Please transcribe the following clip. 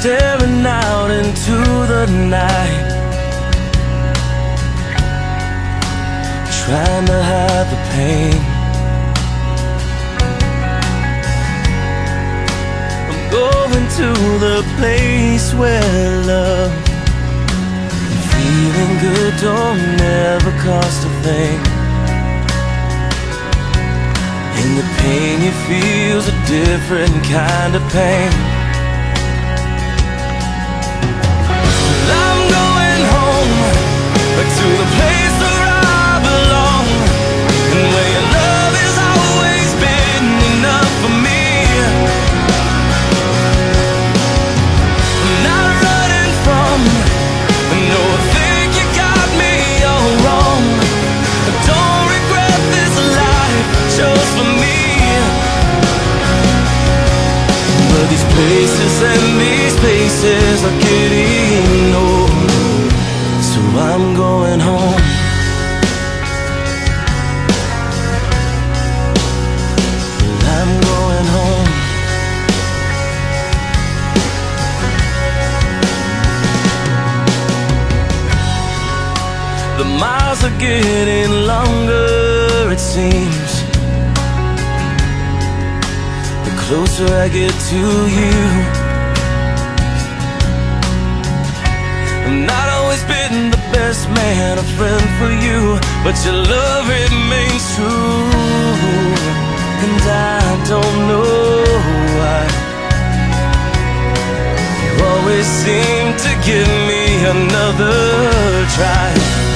staring out into the night, trying to hide the pain. I'm going to the place where love feeling good don't never cost a thing. And the pain you feel's a different kind of pain. Places and these places are getting old. So I'm going home. I'm going home. The miles are getting longer, it seems. Closer I get to you. I've not always been the best man, a friend for you, but your love remains true. And I don't know why. You always seem to give me another try.